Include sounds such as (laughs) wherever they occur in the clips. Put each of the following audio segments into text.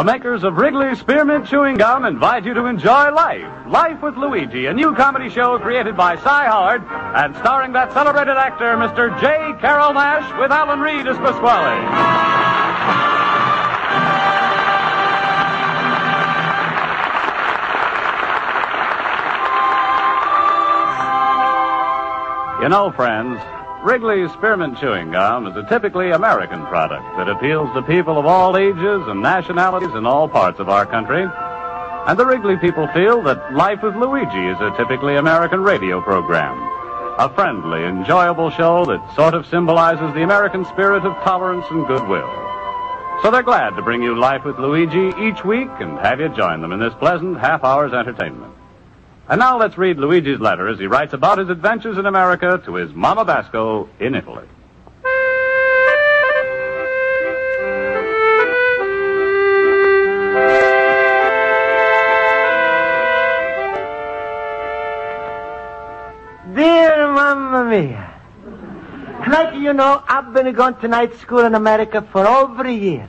The makers of Wrigley Spearmint Chewing Gum invite you to enjoy life. Life with Luigi, a new comedy show created by Cy Howard and starring that celebrated actor, Mr. J. Carrol Naish, with Alan Reed as Pasquale. You know, friends, Wrigley's Spearmint Chewing Gum is a typically American product that appeals to people of all ages and nationalities in all parts of our country. And the Wrigley people feel that Life with Luigi is a typically American radio program. A friendly, enjoyable show that sort of symbolizes the American spirit of tolerance and goodwill. So they're glad to bring you Life with Luigi each week and have you join them in this pleasant half hour's entertainment. And now let's read Luigi's letter as he writes about his adventures in America to his Mama Basco in Italy. Dear Mamma Mia, like you know, I've been going to night school in America for over a year.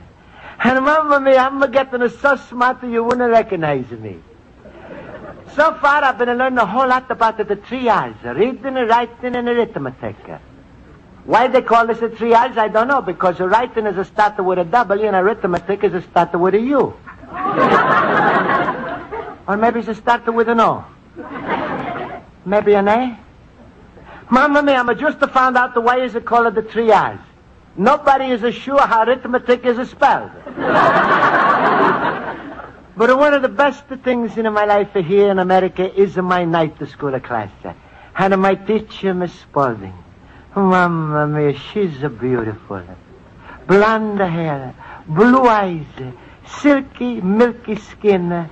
And Mamma Mia, I'm getting so smart that you wouldn't recognize me. So far, I've been learning a whole lot about the three R's, reading, writing, and arithmetic. Why they call this a three R's, I don't know, because writing is a starter with a W and arithmetic is a starter with a U. (laughs) or maybe it's a starter with an O. Maybe an A? Mamma mia, I just found out the way is it called the three R's. Nobody is sure how arithmetic is spelled. (laughs) but one of the best things in my life here in America is my night school class. And my teacher, Miss Spaulding. Mamma mia, she's a beautiful. Blonde hair, blue eyes, silky, milky skin,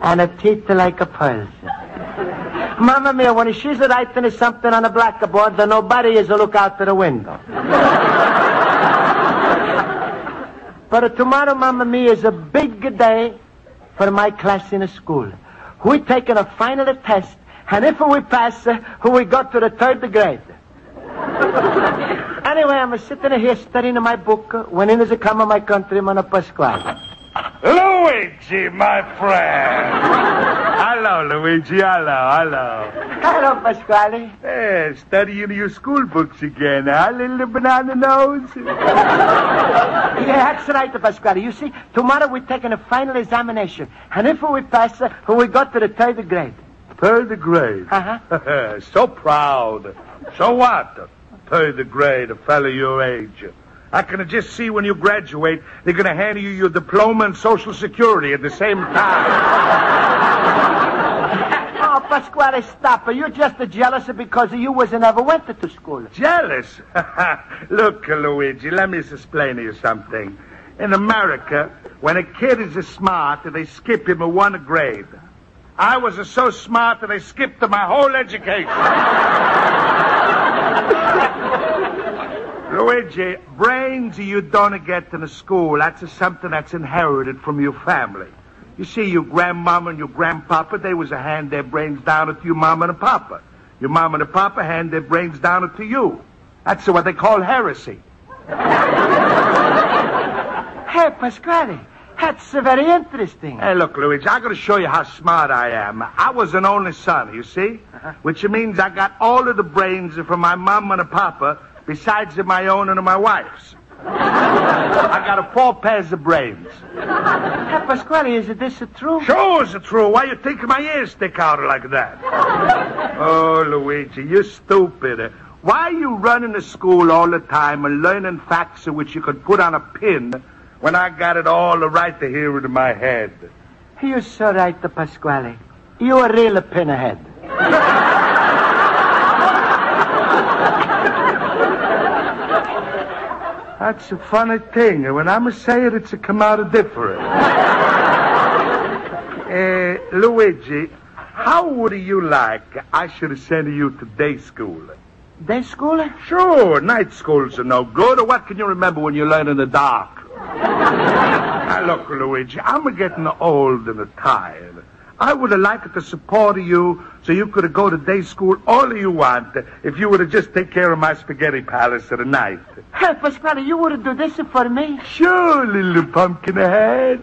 and a teeth like a pearl. Mamma mia, when she's writing something on a blackboard, then nobody is to look out the window. but tomorrow, Mamma mia, is a big day for my class in the school. We taken a final test, and if we pass, uh, we go to the third grade. (laughs) anyway, I'm sitting here studying my book when in is come of my countryman a Pasquale. Luigi, my friend. (laughs) hello, Luigi. Hello, hello. Hello, Pasquale. Hey, studying your school books again, huh, little banana nose? (laughs) Yeah, that's right, Pasquale. You see, tomorrow we're taking a final examination. And if we pass, uh, we go to the third grade. Third grade. Uh-huh. (laughs) so proud. So what? Third grade, a fellow your age. I can just see when you graduate, they're going to hand you your diploma and Social Security at the same time. (laughs) Oh, Pasquale, stop. You're just jealous because you was never went to school. Jealous? (laughs) Look, Luigi, let me explain to you something. In America, when a kid is smart, they skip him a one grade. I was so smart that I skipped my whole education. (laughs) Luigi, brains you don't get in a school. That's something that's inherited from your family. You see, your grandmama and your grandpapa, they was a hand their brains down to your mama and papa. Your mama and papa hand their brains down to you. That's what they call heresy. (laughs) Hey, Pasquale, that's uh, very interesting. Hey, look, Luigi, I gotta show you how smart I am. I was an only son, you see? Which means I got all of the brains from my mama and papa, besides of my own and of my wife's. I got a four pairs of brains. Hey, Pasquale, is this true? Sure it's true. Why you think my ears stick out like that? oh, Luigi, you're stupid. Why are you running to school all the time and learning facts which you could put on a pin when I got it all right to here in my head? You're so right, the Pasquale. You're a real pinhead. That's a funny thing. And When I'm a say it, it's a come out different. uh, (laughs) Luigi, how would you like I should send you to day school? Day school? Sure, night schools are no good. Or what can you remember when you learn in the dark? (laughs) now, look, Luigi, I'm getting old and tired. I would have liked to support you so you could have go to day school all you want if you would have just take care of my spaghetti palace the night. Hey, Pasquale, you would have do this for me? Sure, little pumpkin head.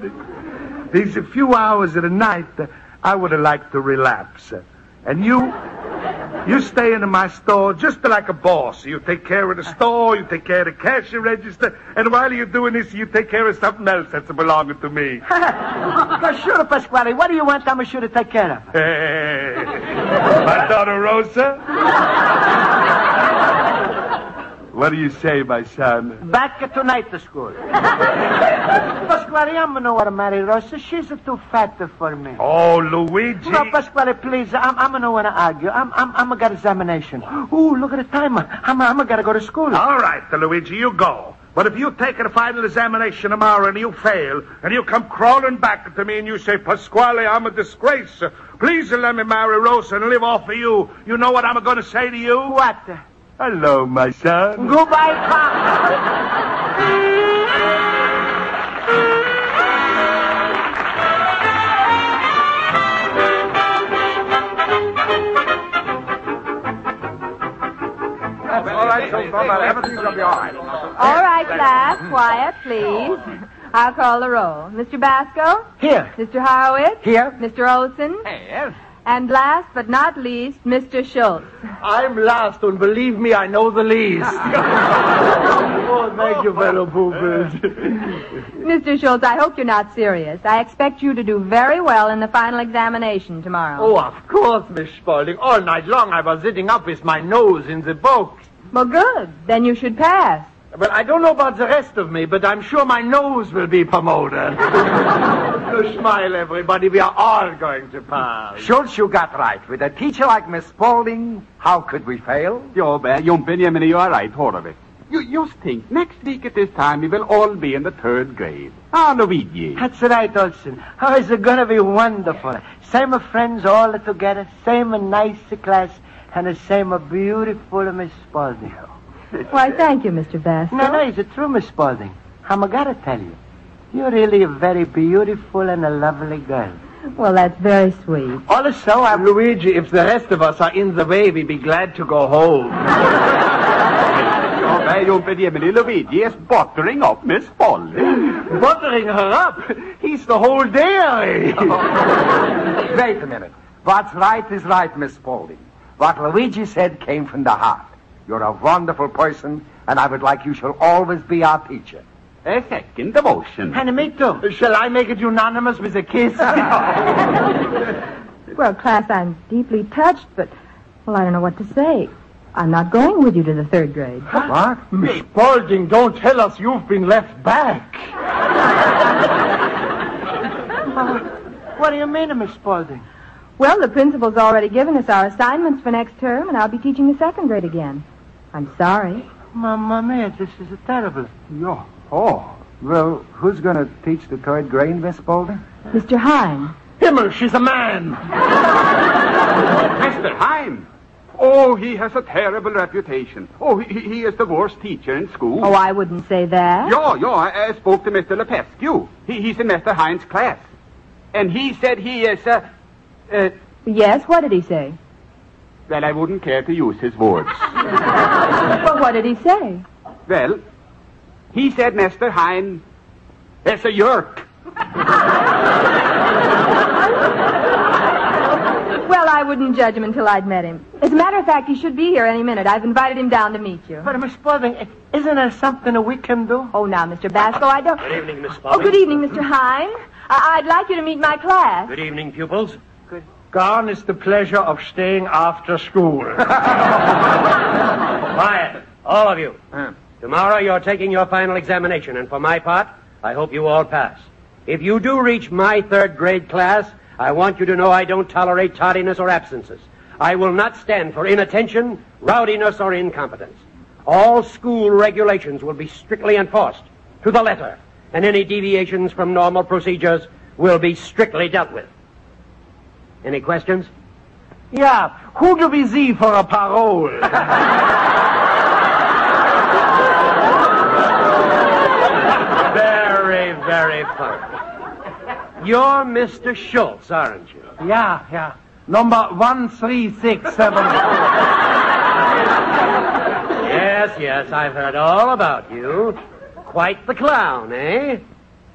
These a few hours of the night, I would have liked to relapse. And you, you stay in my store just like a boss. You take care of the store, you take care of the cash register, and while you're doing this, you take care of something else that's belonging to me. (laughs) Sure, Pasquale. What do you want I'm sure to take care of? Hey, my daughter Rosa? (laughs) What do you say, my son? Back tonight to school. (laughs) Pasquale, I'm gonna marry Rosa. She's too fat for me. Oh, Luigi. No, Pasquale, please. I'm, I'm gonna want to argue. I'm, I'm, I'm got examination. Ooh, look at the timer. I'm, I'm gonna go to school. All right, Luigi, you go. But if you take a final examination tomorrow and you fail, and you come crawling back to me and you say, Pasquale, I'm a disgrace. Please let me marry Rosa and live off of you. You know what I'm going to say to you? What? Hello, my son. Goodbye, Pop. All right, so everything's going to be all right. All right, class, quiet, please. I'll call the roll. Mr. Basco, Here. Mr. Horowitz, Here. Mr. Olson, Yes. And last but not least, Mr. Schultz. I'm last, and believe me, I know the least. (laughs) oh, thank you, fellow poopers. Mr. Schultz, I hope you're not serious. I expect you to do very well in the final examination tomorrow. Oh, of course, Miss Spaulding. All night long I was sitting up with my nose in the book. Well, good. Then you should pass. Well, I don't know about the rest of me, but I'm sure my nose will be promoted. no, (laughs) smile, everybody. We are all going to pass. Schultz, you got right. With a teacher like Miss Spaulding, how could we fail? Jo, but Jon Benjamin, you are right, Horowitz. You just think, next week at this time, we will all be in the third grade. Ah, Luigi. That's right, Olson. Oh, it's gonna be wonderful. Same friends all together, same nice class, and the same beautiful Miss Spaulding. (laughs) Why, thank you, Mr. Basco. No, no, it's true, Miss Spaulding. I'm I gotta tell you, you're really a very beautiful and a lovely girl. Well, that's very sweet. Also, I'm Luigi. If the rest of us are in the way, we'd be glad to go home. Jo, but Jon Benjamin, Luigi is buttering up Miss Polly. Buttering her up. He's the whole dairy. (laughs) Wait a minute. What's right is right, Miss Spaulding. What Luigi said came from the heart. You're a wonderful person, and I would like you shall always be our teacher. A second devotion. and me too. Shall I make it unanimous with a kiss? (laughs) Well, class, I'm deeply touched, but, well, I don't know what to say. I'm not going with you to the third grade. What? Miss Spaulding, don't tell us you've been left back. Uh, what do you mean, Miss Spaulding? Well, the principal's already given us our assignments for next term, and I'll be teaching the second grade again. I'm sorry. Mamma mia, this is terrible. Yeah. Oh. Well, who's going to teach the third grade, Miss Spaulding? Mr. Hine. Himmel, she's a man. Mr. Heim. Oh, he has a terrible reputation. Oh, he, he is the worst teacher in school. Oh, I wouldn't say that. Ja, ja, I, I spoke to Mr. Lepescu. He, he's in Mr. Hein's class. And he said he is a... Uh, Yes, what did he say? Well, I wouldn't care to use his words. (laughs) Well, what did he say? well, he said Mr. Hein is a yerk. (laughs) Well, I wouldn't judge him until I'd met him. As a matter of fact, he should be here any minute. I've invited him down to meet you. But, Miss Spaulding, isn't there something we can do? Oh, now, Mr. Basco, I don't... Good evening, Miss Oh, good evening, Mr. Hine. I- I'd like you to meet my class. Good evening, pupils. Gone is the pleasure of staying after school. (laughs) Quiet, all of you. Uh-huh. Tomorrow you're taking your final examination, and for my part, I hope you all pass. If you do reach my third grade class, I want you to know I don't tolerate tardiness or absences. I will not stand for inattention, rowdiness, or incompetence. All school regulations will be strictly enforced to the letter, and any deviations from normal procedures will be strictly dealt with. Any questions? yeah, who do we see for a parole? (laughs) Very, very fine. You're Mr. Schultz, aren't you? Yeah, yeah. Number 1367. Yes, yes, I've heard all about you. Quite the clown, eh?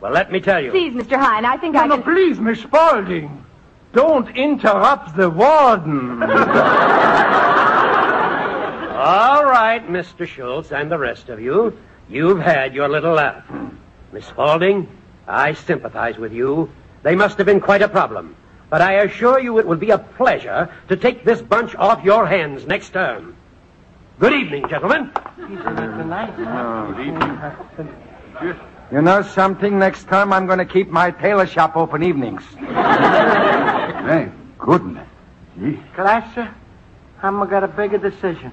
Well, let me tell you. Please, Mr. Hine, I think I no, can... please, Miss Spaulding. Don't interrupt the warden. All right, Mr. Schultz and the rest of you. You've had your little laugh. Miss Spaulding, I sympathize with you. They must have been quite a problem. But I assure you it will be a pleasure to take this bunch off your hands next term. Good evening, gentlemen. Good evening. You know something? Next time I'm going to keep my tailor shop open evenings. (laughs) Hey, goodness. Gee. Class, I'm got a bigger decision.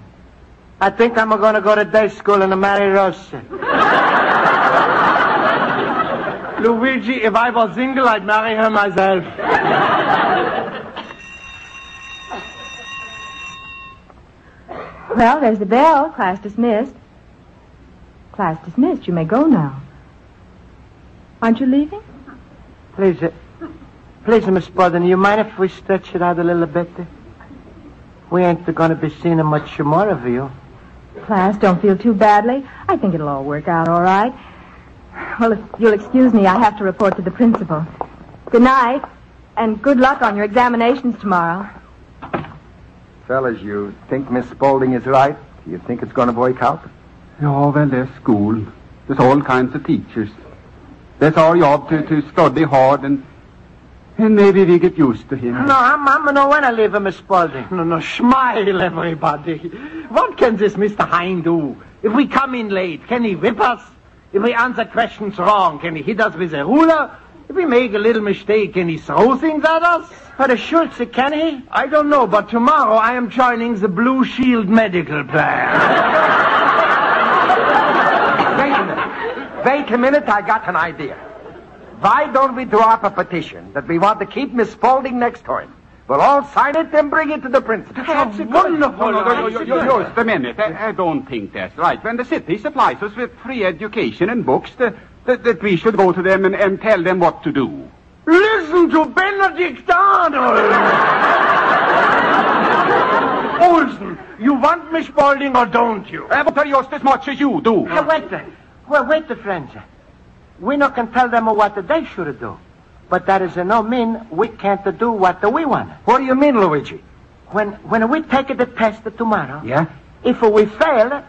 I think I'm going to go to day school and marry Rosa. (laughs) Luigi, if I was single, I'd marry her myself. Well, there's the bell. Class dismissed. Class dismissed. You may go now. Aren't you leaving? Please, uh, please, Miss Spaulding, Do you mind if we stretch it out a little bit? We ain't going to be seeing much more of you. Class, don't feel too badly. I think it'll all work out all right. Well, if you'll excuse me, I have to report to the principal. Good night, and good luck on your examinations tomorrow. Fellas, you think Miss Spaulding is right? Do you think it's going to work out? Oh, well, there's school. There's all kinds of teachers. That's our job to, to study hard and and maybe we get used to him. No, I'm, I'm no when I leave him, Miss Spaulding. No, no, smile, everybody. What can this Mr. Hine do? If we come in late, can he whip us? If we answer questions wrong, can he hit us with a ruler? If we make a little mistake, can he throw things at us? But a Schultz, can he? I don't know, but tomorrow I am joining the Blue Shield medical plan. (laughs) Wait a minute. Wait a minute, I got an idea. Why don't we draw up a petition that we want to keep Miss Spaulding next term? We'll all sign it and bring it to the principal. That's a wonderful No, no, no, you- just a minute. I, I don't think that's right. When the city supplies us with free education and books, the, the, that we should go to them and, and tell them what to do. Listen to Benedict Arnold! (laughs) Olson, you want Miss Spaulding or don't you? I will tell you just as much as you do. Hey, wait, uh, well, wait, uh, friends. We no can tell them what they should do. But that is no mean we can't do what we want. What do you mean, Luigi? When, when we take the test tomorrow, Yeah? if we fail,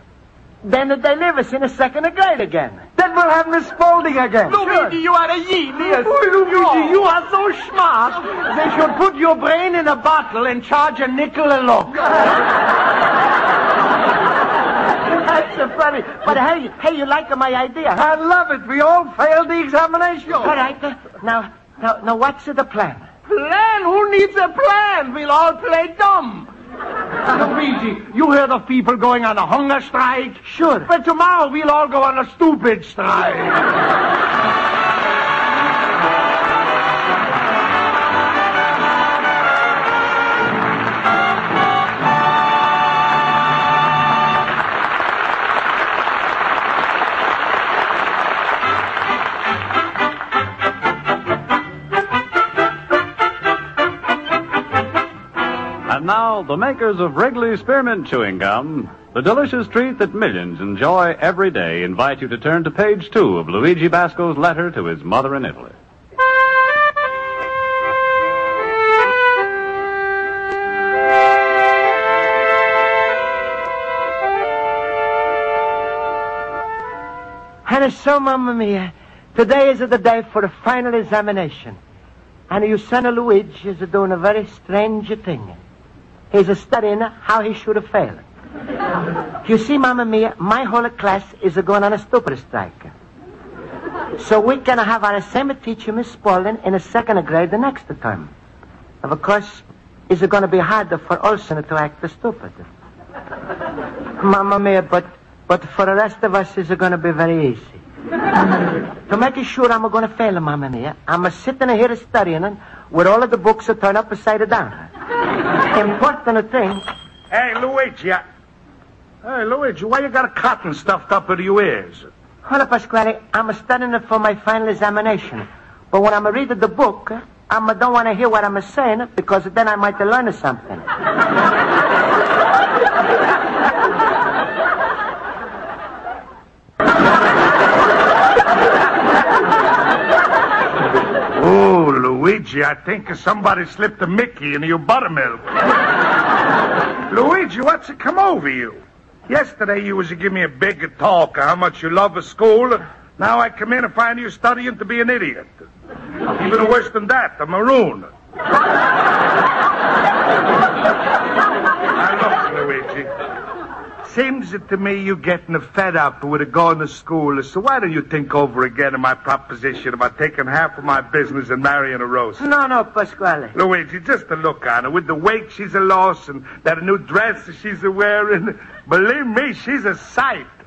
then they leave us in a second grade again. Then we'll have Miss Spaulding again. Luigi, you are a genius. Oh, Luigi, you are so smart. They should put your brain in a bottle and charge a nickel a look. (laughs) That's so funny. But hey, hey, you like my idea? Huh? I love it. We all failed the examination. All right. uh, Now, now, now, what's the plan? Plan? Who needs a plan? We'll all play dumb. Luigi, you heard of people going on a hunger strike? Sure. But tomorrow we'll all go on a stupid strike. (laughs) now, the makers of Wrigley Spearmint Chewing Gum, the delicious treat that millions enjoy every day, invite you to turn to page two of Luigi Basco's letter to his mother in Italy. And so, Mamma Mia, today is the day for the final examination. And your son Luigi is doing a very strange thing. He's a studying how he should have failed. You see, Mamma Mia, my whole class is a going on a stupid strike. So we can have our same teacher, Miss Spaulding, in a second grade the next term. Of course, it's going to be harder for Olson to act stupid. Mamma Mia, but, but for the rest of us, it's going to be very easy. To make sure I'm going to fail, Mamma Mia, I'm sitting here studying with all of the books turned upside down. Important thing, Hey, Luigi. I- Hey, Luigi, why you got a cotton stuffed up into your ears? Hola, Pasquale, I'm studying it for my final examination. But when I'm reading the book, I don't want to hear what I'm saying because then I might learn something. Oh, Luigi, I think somebody slipped a Mickey into your buttermilk. (laughs) Luigi, what's it come over you? Yesterday you was to give me a big talk how much you love a school. Now I come in and find you studying to be an idiot. Even worse than that, a maroon. (laughs) now look, Luigi. Seems it to me you're getting fed up with a going to school. So why don't you think over again of my proposition about taking half of my business and marrying a Rose? No, no, Pasquale. Luigi, just a look on her with the weight she's a loss and that new dress she's a wearing. Believe me, she's a sight. (laughs)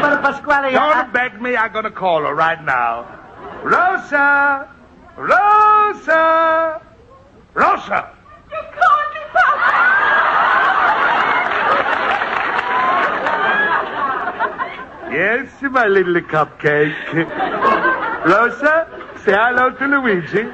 But Pasquale, Don't I- beg me. I'm gonna call her right now. Rosa, Rosa, Rosa. Yes, my little cupcake. Rosa, say hello to Luigi.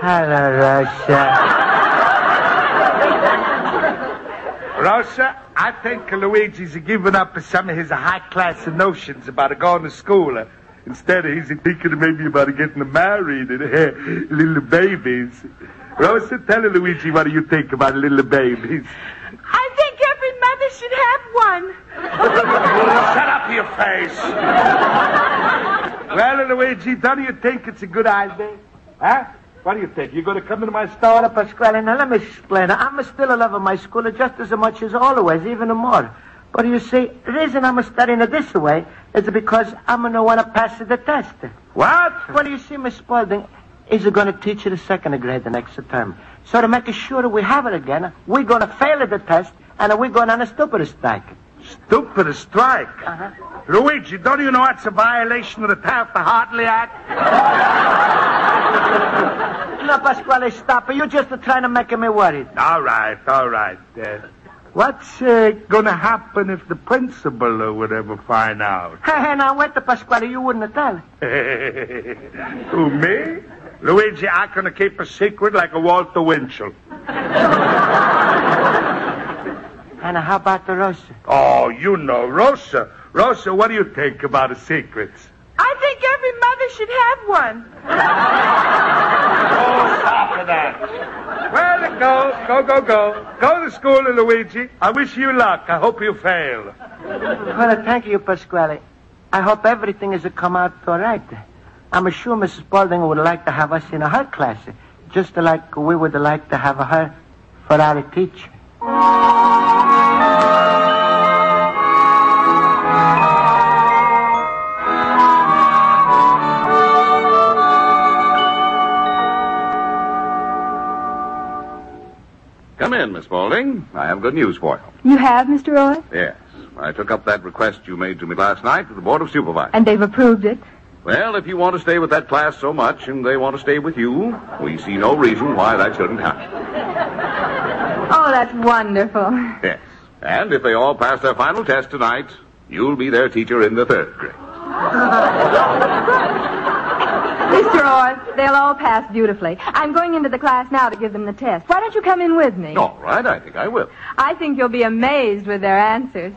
Hello, Rosa. I think Luigi's giving up some of his high-class notions about going to school. Instead, he's thinking maybe about getting married and uh, (laughs) little babies. Rosa, tell Luigi what do you think about little babies. I think every mother should have one. (laughs) Shut up your face. (laughs) well, Luigi, don't you think it's a good idea? Huh? What do you think? You're going to come into my store? Ora, Pasquale, now let me explain. I'm still in love with my school just as much as always, even more. But you see, the reason I'm studying it this way is because I'm going to want to pass the test. What? Well, you see, Miss Spalding is going to teach you the second grade the next term. So to make sure we have it again, we're going to fail the test, and we're going on a stupid strike. Stupid strike. Uh-huh. Luigi, don't you know that's a violation of the Taft-Hartley Act? (laughs) No, Pasquale, stop. You're just trying to make me worried. All right, all right. Uh, what's uh, going to happen if the principal or whatever find out? (laughs) Hey, now, wait, Pasquale, you wouldn't tell. (laughs) Who, me? Luigi, I'm going to keep a secret like a Walter Winchell. And how about the Rosa? Oh, you know, Rosa. Rosa, what do you think about the secrets? I think every mother should have one. Oh, stop with that. Well, go, go, go, go. Go to school, Luigi. I wish you luck. I hope you fail. Well, thank you, Pasquale. I hope everything is to come out all right. I'm sure Mrs. Spaulding would like to have us in her class, just like we would like to have her for our teacher. Come in, Miss Spaulding. I have good news for you. You have, Mr. Roy? Yes. I took up that request you made to me last night with the Board of Supervisors. And they've approved it. Well, if you want to stay with that class so much and they want to stay with you, we see no reason why that shouldn't happen. Oh, that's wonderful. Yes. And if they all pass their final test tonight, you'll be their teacher in the third grade. (laughs) Mr. Roy, they'll all pass beautifully. I'm going into the class now to give them the test. Why don't you come in with me? All right, I think I will. I think you'll be amazed with their answers.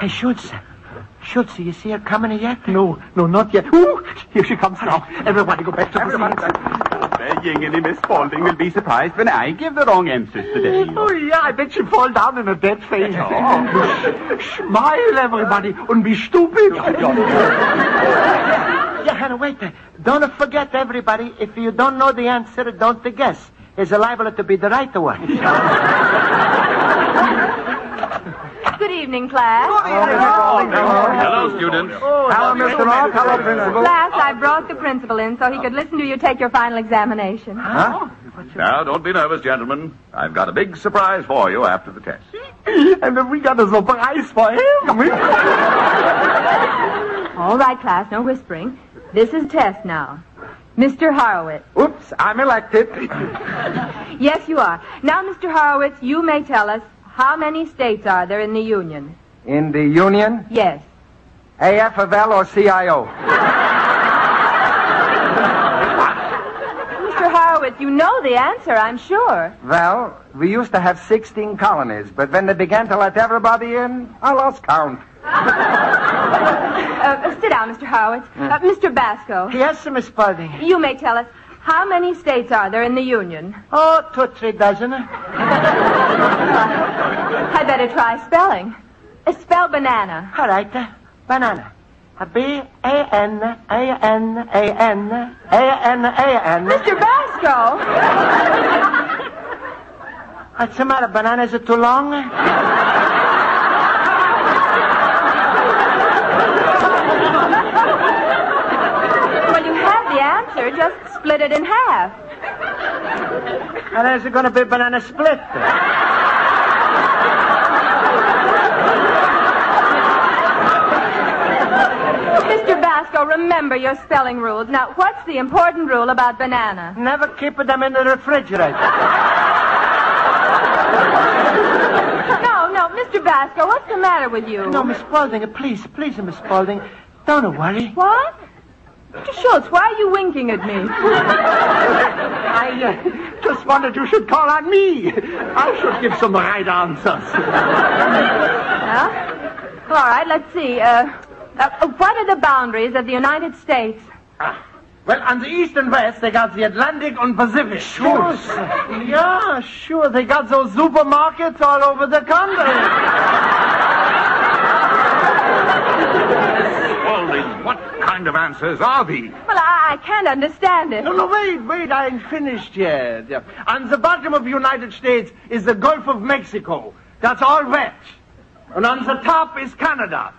Hey, Schultz. Schultz, you see her coming yet? No, no, not yet. Ooh, here she comes now. Everybody go back to the seats. The young Miss Spaulding will be surprised when I give the wrong answers today. Oh, yeah, I bet she'll fall down in a dead faint. Oh. (laughs) Smile, everybody, and be stupid. Oh, (laughs) yeah, Hannah, wait. there. Don't forget, everybody, if you don't know the answer, don't guess. It's liable to be the right one. (laughs) Good evening, class. Oh, oh, oh, hello, students. Hello, Mr. Roth. Hello, Principal. Class, I brought the principal in so he could listen to you take your final examination. Huh? Now, don't be nervous, gentlemen. I've got a big surprise for you after the test. (laughs) And then we got a surprise for him. (laughs) All right, class, no whispering. This is test now. Mr. Horowitz. Oops, I'm elected. (laughs) Yes, you are. Now, Mr. Horowitz, you may tell us how many states are there in the Union? In the Union, Yes. AFL or CIO? (laughs) Mr. Horowitz, you know the answer, I'm sure. Well, we used to have 16 colonies, but when they began to let everybody in, I lost count. (laughs) Uh, sit down, Mr. Horowitz. Uh, Mr. Basco, Yes, sir, Miss Spalding. you may tell us how many states are there in the Union? Oh, two, three dozen. (laughs) I better try spelling. Spell banana. All right, banana. Uh, B A N A N A N A N A N. Mr. Basco! What's the matter? Bananas are too long? (laughs) Well, you have Just split it in half. And there's going to be banana split. Mr. Basco, remember your spelling rules. Now, what's the important rule about banana? Never keep them in the refrigerator. No, no, Mr. Basco, what's the matter with you? No, Miss Spalding, uh, please, please, Miss Spalding, don't worry. What? Mr. Schultz, why are you winking at me? I uh, just wondered you should call on me. I should give some right answers. Huh? All right, let's see. Uh, uh, what are the boundaries of the United States? Well, on the east and west, they got the Atlantic and Pacific. Sure. Yeah, sure. They got those supermarkets all over the country. Spaulding, what kind of answers are these? Well, I, I can't understand it. No, no, wait, wait. I ain't finished yet. Yeah. On the bottom of the United States is the Gulf of Mexico. That's all wet. And on the top is Canada.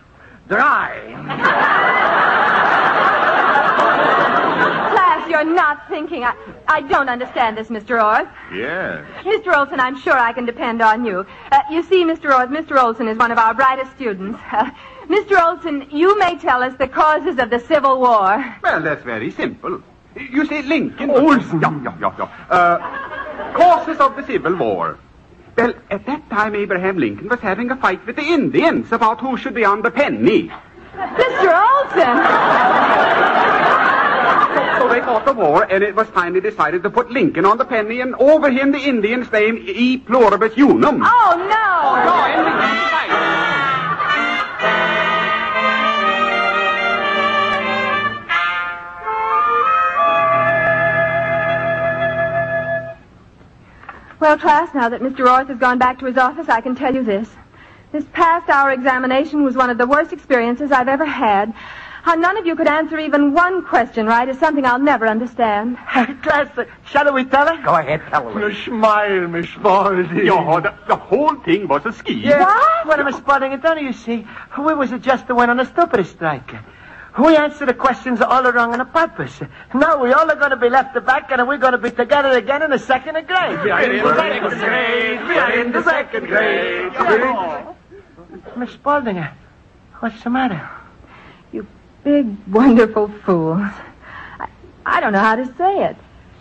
Dry. Class, you're not thinking. I, I don't understand this, Mr. Orth. Yes. Mr. Olson, I'm sure I can depend on you. Uh, you see, Mr. Orth, Mr. Olson is one of our brightest students. Uh, (laughs) Mr. Olson, you may tell us the causes of the Civil War. Well, that's very simple. You see, Lincoln. Olson. yeah, yeah, yeah, yeah. Uh, causes of the Civil War. Well, at that time, Abraham Lincoln was having a fight with the Indians about who should be on the penny. Mr. Olson! So they fought the war, and it was finally decided to put Lincoln on the penny, and over him the Indians named E pluribus unum. Oh, no! Well, class, now that Mr. Orth has gone back to his office, I can tell you this. This past hour examination was one of the worst experiences I've ever had. How none of you could answer even one question right is something I'll never understand. (laughs) Class, uh, shall we tell her? Go ahead, tell her. Smile, Miss Spalding. Yeah, the, the whole thing was a scheme. Yeah. Well, Miss Spalding, don't you see? We was just the one on the stupidest strike. We answered the questions all wrong on a purpose. Now we all are going to be left to back and we're going to be together again in the second grade. We are in the second grade. We are in the second grade. Miss Spalding, what's the matter? You big, wonderful fools. I, I don't know how to say it.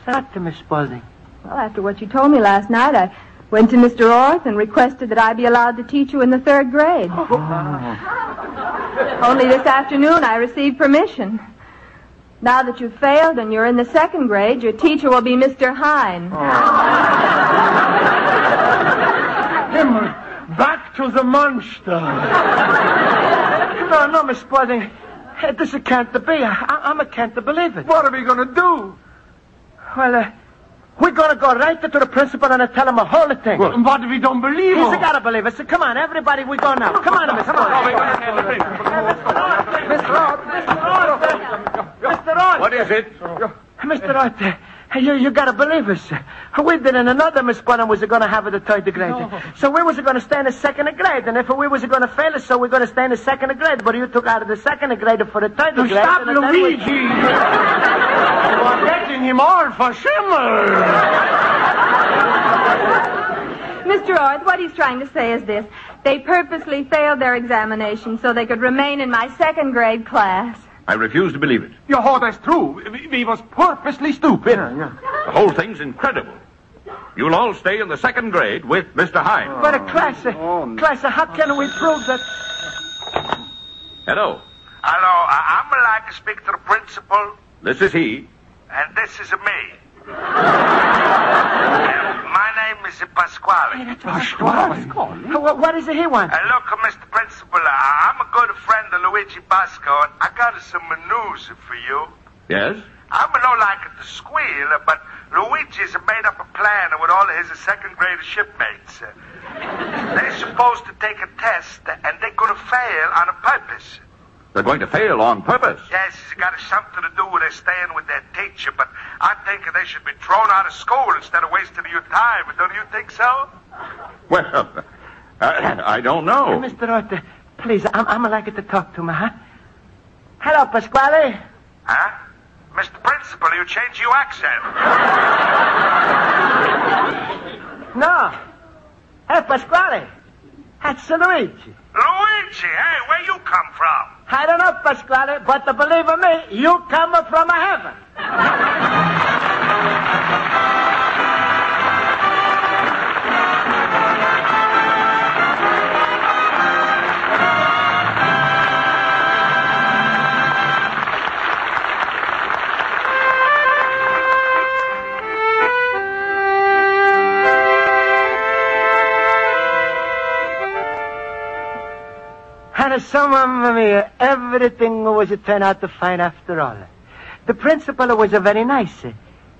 Not to Miss Spalding. Well, after what you told me last night, I went to Mr. Orth and requested that I be allowed to teach you in the third grade. Oh. (laughs) Only this afternoon I received permission. Now that you've failed and you're in the second grade, your teacher will be Mr. Hine. Him, back to the monster. No, no, Miss Spalding. Uh, This can't be. I, I'm a can't believe it. What are we going to do? Well, uh, we're going to go right to the principal and tell him a whole thing. Well, what if we don't believe He's him? got to believe us. So come on, everybody, we go now. Come on, Miss Spalding. Mr. Roth, Mr. Roth, Mr. Roth. What is it? Mr. Roth, uh, Hey, You, you gotta believe us. We didn't know another Miss Bonham was going to have it the third grade. So we was going to stay in the second grade. And if we was going to fail us, so we're going to stay in the second grade. But you took out of the second grade for the third grade. Stop, and then we- Luigi! (laughs) You're getting him all for Schimmel! Mr. Orth, what he's trying to say is this. They purposely failed their examination so they could remain in my second grade class. I refuse to believe it. Your oh, that's true. We, we was purposely stupid. The whole thing's incredible. You'll all stay in the second grade with Mr. Hine. But a class, Oh, class, how can we prove that? Hello. Hello, I- I'm like to speak to the principal, This is he. and this is me. (laughs) My name Pasquale. What, what is it he wants? Uh, look, Mr. Principal, uh, I'm a good friend of Luigi Basco, and I got some news for you. Yes? I'm no like it to squeal, but Luigi's made up a plan with all of his second grade shipmates. They're supposed to take a test, and they're going to fail on a purpose. They're going to fail on purpose. Yes, it's got something to do with their staying with their teacher, but I think they should be thrown out of school instead of wasting your time. Don't you think so? Well, I, I don't know. Mr. Orth, uh, please, I'm, I'm like to talk to him, huh? Hello, Pasquale. Huh? Mr. Principal, you change your accent. (laughs) No. Hey, Pasquale. That's Luigi. Luigi, hey, where you come from? I don't know, Pasquale, but believe me, you come from a (laughs) some of me, everything was turned out to fine after all. The principal was a very nice.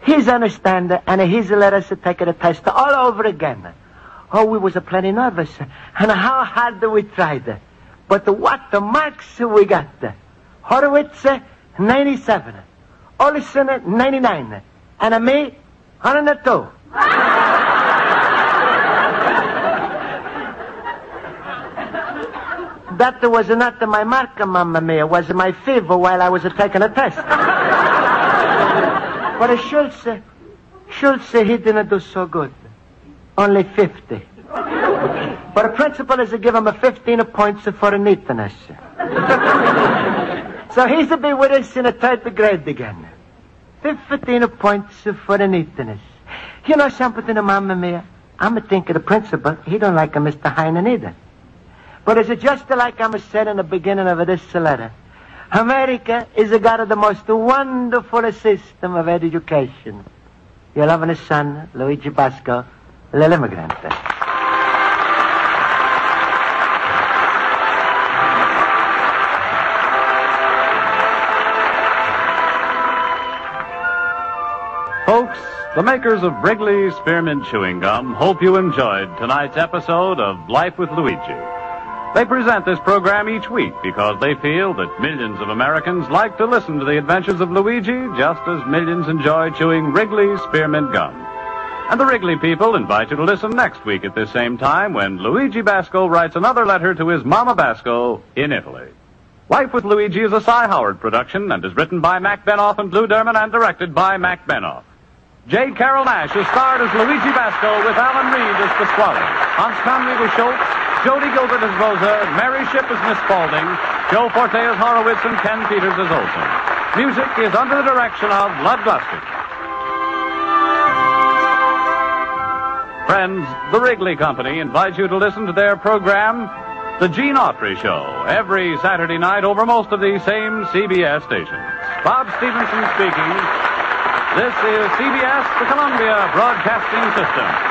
He's understand and he's let us take the test all over again. Oh, we was a plenty nervous. And how hard we tried. But what the marks we got. Horowitz, 97. Olson, 99. And me, 102. (laughs) That was not my mark, Mamma Mia. was my fever while I was taking a test. (laughs) but a Schultz, Schultz, he didn't do so good. Only 50. But the principal is to give him a 15 points for neatness. (laughs) so he's to be with us in the third grade again. 15 points for neatness. You know something, Mamma Mia? I'm thinking the principal, he don't like a Mr. Heinen either. But it's just like I said in the beginning of this letter. America is got the most wonderful system of education. Your loving son, Luigi Basco, Little Immigrant. Folks, the makers of Wrigley Spearmint Chewing Gum hope you enjoyed tonight's episode of Life with Luigi. They present this program each week because they feel that millions of Americans like to listen to the adventures of Luigi just as millions enjoy chewing Wrigley Spearmint Gum. And the Wrigley people invite you to listen next week at this same time when Luigi Basco writes another letter to his Mama Basco in Italy. Life with Luigi is a Cy Howard production and is written by Mac Benoff and Lou Derman and directed by Mac Benoff. J. Carrol Naish is starred as Luigi Basco with Alan Reed as Pasquale. Hans was Schultz, Jody Gilbert as Rosa, Mary Shipp as Miss Spaulding, Joe Forte as Horowitz, and Ken Peters as Olson. Music is under the direction of Lud Gluskin. Friends, the Wrigley Company invites you to listen to their program, The Gene Autry Show, every Saturday night over most of these same CBS stations. Bob Stevenson speaking. This is CBS, the Columbia Broadcasting System.